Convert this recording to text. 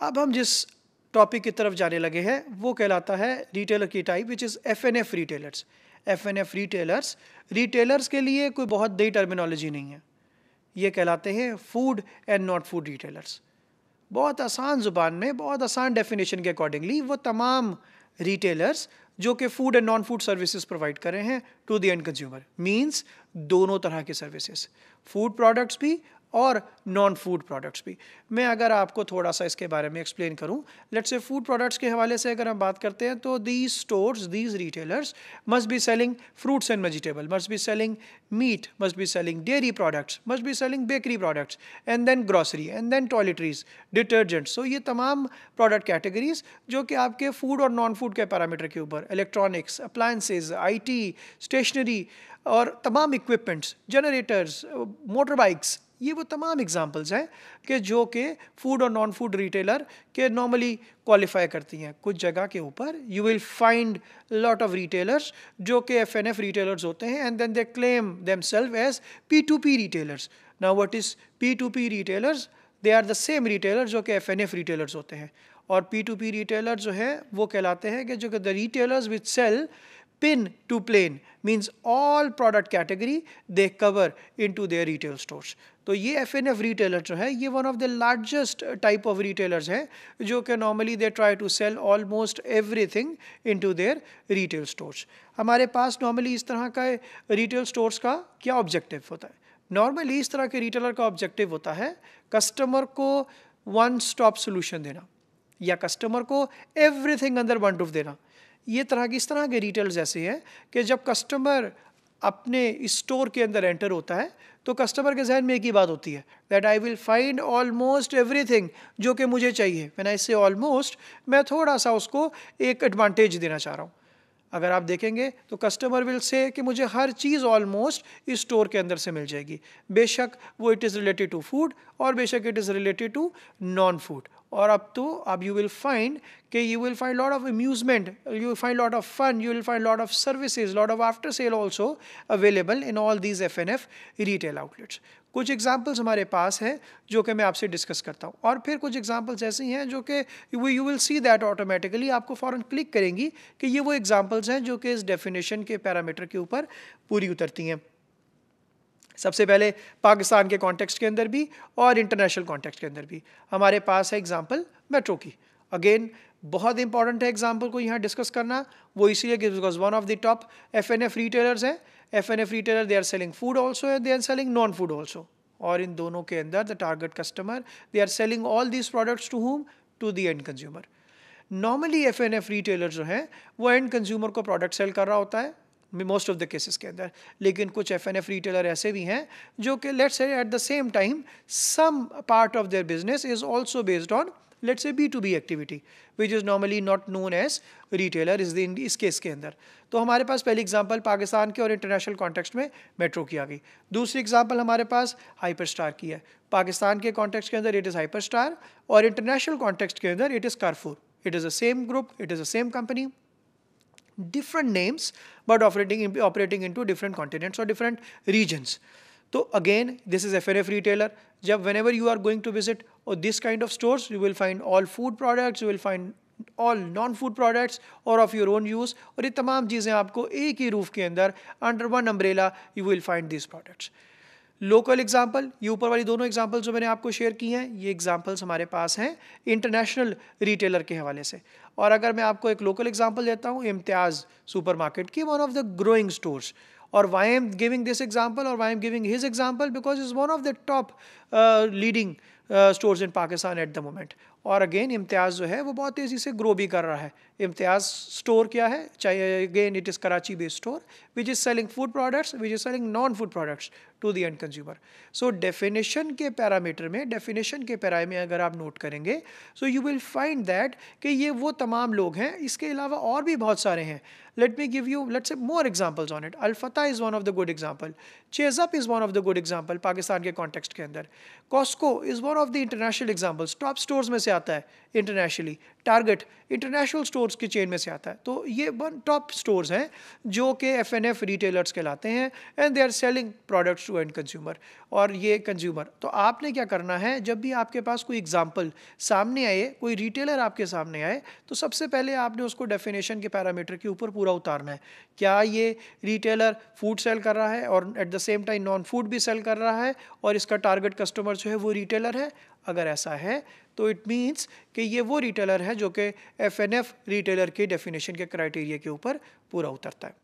अब हम जिस टॉपिक की तरफ़ जाने लगे हैं, वो कहलाता है रिटेलर की type which is F N F retailers F N F retailers retailers के लिए कोई बहुत नई टर्मिनोलॉजी नहीं है। ये कहलाते हैं food and not food retailers बहुत आसान ज़ुबान में, बहुत आसान डेफिनेशन के अकॉर्डिंगली वो तमाम रिटेलर्स जो कि food and non food services provide कर रहे हैं to the end consumer means दोनों तरह के सर्विसेज़ फ़ूड प्रोडक्ट्स भी और नॉन फ़ूड प्रोडक्ट्स भी। मैं अगर आपको थोड़ा सा इसके बारे में एक्सप्लेन करूँ लेट्स से फ़ूड प्रोडक्ट्स के हवाले से अगर हम बात करते हैं तो these stores these retailers must be selling fruits and vegetable must be selling meat must be selling dairy products must be selling bakery products and then grocery and then toiletries detergents so ये तमाम product categories जो कि आपके food और non food के parameter के ऊपर electronics appliances आई stationery और तमाम इक्विपमेंट्स जनरेटर्स मोटर बाइक्स ये वो तमाम एग्जांपल्स हैं कि जो कि फ़ूड और नॉन फ़ूड रिटेलर के नॉर्मली क्वालिफाई करती हैं। कुछ जगह के ऊपर you will find lot of retailers जो कि एफ़ एन एफ़ रिटेलर्स होते हैं and then they claim themselves as P to P retailers now what is P to P retailers they are the same retailer जो कि F N F retailers होते हैं। और P to P retailer जो है, वो कहलाते हैं कि जो कि the retailers which sell pin to plane means all product category they cover into their retail stores. तो ये एफ़ एन एफ़ रिटेलर जो है, ये one of the largest type of retailers हैं, जो कि normally they try to sell almost everything into their retail stores हमारे पास नॉर्मली इस तरह का रिटेल स्टोर्स का क्या ऑब्जेक्टिव होता है? नॉर्मली इस तरह के रिटेलर का ऑब्जेक्टिव होता है कस्टमर को वन स्टॉप सोल्यूशन देना या कस्टमर को एवरीथिंग अंदर वन रूफ देना। ये तरह की, इस तरह के रिटेल्स ऐसे हैं कि जब कस्टमर अपने स्टोर के अंदर एंटर होता है तो कस्टमर के जहन में एक ही बात होती है that I will find almost everything जो कि मुझे चाहिए। मैंने इससे ऑलमोस्ट मैं थोड़ा सा उसको एक एडवांटेज देना चाह रहा हूँ। अगर आप देखेंगे तो कस्टमर विल से कि मुझे हर चीज़ ऑलमोस्ट इस स्टोर के अंदर से मिल जाएगी। बेशक वो it is related to food और बेशक it is related to non food और अब तो अब यू विल फाइंड कि you will find lot of amusement you find lot of fun you will find lot of services lot of after sale also available in all these F N F retail outlets कुछ examples हमारे पास हैं जो कि मैं आपसे discuss करता हूँ। और फिर कुछ एग्जाम्पल्स ऐसी हैं जो कि you will see that automatically आपको फ़ौरन क्लिक करेंगी कि ये वो एग्जाम्पल्स हैं जो कि इस डेफिनेशन के पैरामीटर के ऊपर पूरी उतरती हैं। सबसे पहले पाकिस्तान के कॉन्टेक्स्ट के अंदर भी और इंटरनेशनल कॉन्टेक्स्ट के अंदर भी। हमारे पास है एग्ज़ाम्पल मेट्रो की। अगेन बहुत इंपॉर्टेंट है एग्ज़ाम्पल को यहाँ डिस्कस करना। वो इसलिए कि because one of the top F N F retailers हैं। F N F retailer they are selling food also and they are selling non food also और इन दोनों के अंदर the target customer they are selling all these products to home to the end consumer normally F N F retailer जो है, वो end consumer को product sell कर रहा होता है। मोस्ट ऑफ़ द केसेस के अंदर। लेकिन कुछ एफ़ एन एफ़ रिटेलर ऐसे भी हैं जो कि let's say at the same time some part of their business is also based on let's say B to B activity which is normally not known as retailer is the इस case के अंदर। तो हमारे पास पहली example Pakistan के और international context में metro की आ गई। दूसरी एग्जांपल हमारे पास हाइपर स्टार की है। पाकिस्तान के कॉन्टेक्स्ट के अंदर इट इज़ हाइपर स्टार और इंटरनेशनल कॉन्टेक्स्ट के अंदर it is Carrefour it is a same group it is a same company different names but operating in, operating into different continents or different regions so again this is FNF retailer jab whenever you are going to visit or this kind of stores you will find all food products you will find all non food products or of your own use और ये तमाम चीज़ें आपको एक ही roof के अंदर under one umbrella you will find this products local example ये ऊपर वाली दोनों एग्ज़ाम्पल जो मैंने आपको शेयर की हैं, ये एग्जाम्पल्स हमारे पास हैं इंटरनेशनल रिटेलर के हवाले से। और अगर मैं आपको एक लोकल एग्ज़ाम्पल देता हूँ, इम्तियाज़ सुपर मार्केट की one of the growing stores और why am giving this example और why am giving his example because is one of the top leading stores in Pakistan at the moment और again Imtiaz जो है, वो बहुत तेज़ी से ग्रो भी कर रहा है। इम्तियाज़ स्टोर क्या है? चाहे again it is Karachi based store which is selling food products which is selling non food products to the end consumer so definition के पैरामीटर में डेफिनेशन के पैराए में अगर आप नोट करेंगे so you will find that कि ये वो तमाम लोग हैं, इसके अलावा और भी बहुत सारे हैं। Let me give you let's say more examples on it Alfatah is one of the good example Chase Up is one of the good example Pakistan के कॉन्टेक्स्ट के अंदर. Costco is one of the international examples top stores में से आता है internationally target international stores की chain में से आता है. तो ये वन टॉप स्टोर्स हैं जो कि एफ़ एन एफ़ रिटेलर्स कहलाते हैं and they are selling products to end consumer और ये कंज्यूमर तो आपने क्या करना है? जब भी आपके पास कोई एग्ज़ाम्पल सामने आए, कोई रिटेलर आपके सामने आए तो सबसे पहले आपने उसको डेफिनेशन के पैरामीटर के ऊपर पूरा उतारना है। क्या ये रिटेलर फ़ूड सेल कर रहा है और at the same time non food भी सेल कर रहा है और इसका टारगेट कस्टमर जो है वो रिटेलर है? अगर ऐसा है तो इट मीन्स कि ये वो रिटेलर है जो कि एफ़ एन एफ़ रिटेलर के डेफिनेशन के क्राइटेरिया के ऊपर पूरा उतरता है।